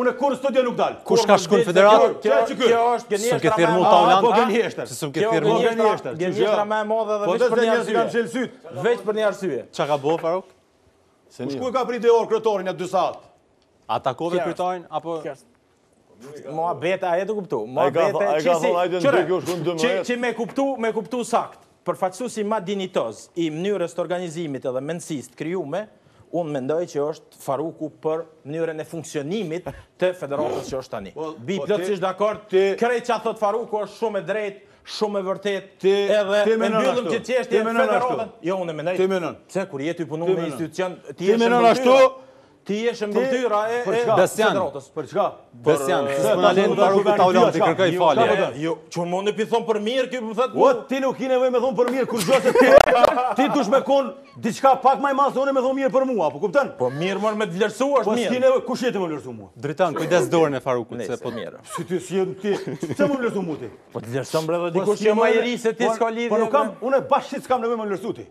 Unë kur në studio nuk dal. Kush ka shkuar në federatë? Kjo është kjo është gënjeshtra më e madhe. Ta ulën. Po gënjeshtra. S'u ke thirrë mua. Kjo është gënjeshtra. Gënjeshtra më e madhe dhe po vetëm për një arsye. Po vetëm syt. Vetëm për një arsye. Çka ka bo Faruk? Se shku e ka prit orë kryetarin në 2 sat. A takove kryetarin apo? Muhabet, a e ke kuptu. Muhabet, qësi, qëre, që me kuptu, me kuptu sakt. Përfaqësusi ma dinjitoz i mënyrës së organizimit edhe mendësisë të krijume, unë mendoj që është Faruku për mënyrën e funksionimit të Federatës që është tani. Bi plotësisht dakord, krejt ça thotë Faruku është shumë e drejtë, shumë e vërtetë edhe e mbyllëm këtë çështje Federatën, jo unë e mendoj, pse kur je tu punu në institucion ti je shembull i tyre. Ti je shëmbëlltyra e. Besian. Për çka? Besian, s'po na lën Faruku, ta ul tonin, të kërkoj falje. Jo, jo, jo, që u munda me i thon për mirë ti më thot. O ti nuk ki nevojë me thon për mirë kurgjë se ti. Ti dush me kon diçka pak më madh se unë me thon mirë për mua, po kupton? Po mirë mor, me të vlerësu është po mirë. Po ti nevojë kush je ti me vlerësu mua? Dritan, kujdes dorën e Farukut se po mirë. Si ti si ti? Ç'të më vlerësu mua ti? Po të vlerëson bre dikush që është më i ri se ti s'ka lidhje. Po nuk kam, unë bash hiç s'kam nevojë me vlerësu ti.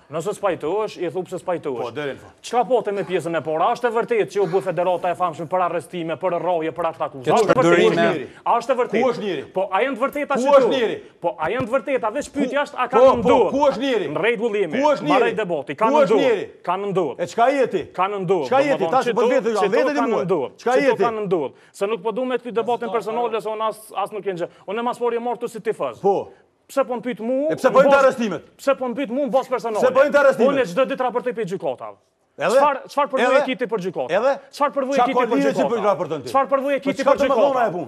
Nëse s'pajtohesh, i thu pse s'pajtohesh. Po, deri në fund. Çka po thu me pjesën e parë? Ashtë e vërtet që u bë federata e famshme për arrestime, për rroje, për aktakuza? Ashtë e vërtet? Ashtë e vërtet? Ku është njëri? Po, a janë të vërteta qëto? Ku është njëri? Po, a janë të vërteta? Veç pytja ashtë, a kanë ndodh? Ku është njëri? Në rejtë gullimi. Ku është njëri? Maraj debati. Kanë ndodh. Kanë ndodh. E çka je ti? Kanë ndodh. Çka je ti? Ta që përvetë dhe gjatë vetë dhe muë. Çka je ti? Qito kanë ndodh. Se nuk po du me kthy debatin personale, se unë asë nuk jenë gjë. Unë e mas mori e morë të si tifaz. Po. Pse po më pyet mua? E pse bëjnë arrestimet? Pse po më pyet mua, bash personale? Pse bëjnë arrestimet? Unë çdo ditë raportoj prej gjykatave. Edhe çfarë çfarë përvojë ki ti për gjykatave? Edhe çfarë përvojë ki ti për gjykatave? Çfarë përvojë ki ti për gjykatave?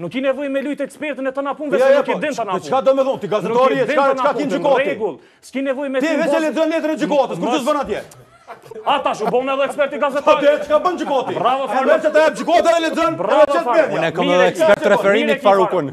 Nuk ki nevojë me lujt ekspertin e tana punëve, se nuk i din tana punët. Çka do të thotë ti gazetari, çka çka ki n'gjykatë? Rregull. S'ki nevojë me. Ti vetë lexon letrën e gjykatës, kur do të bën atje? A tash u bon edhe ekspert i gazetarisë. Ate, çka bën gjykata? Bravo, Faruk. Ate, që ta jep gjykata e lexon, e qëtë media. Unë e kam edhe ekspert referimit, Farukun.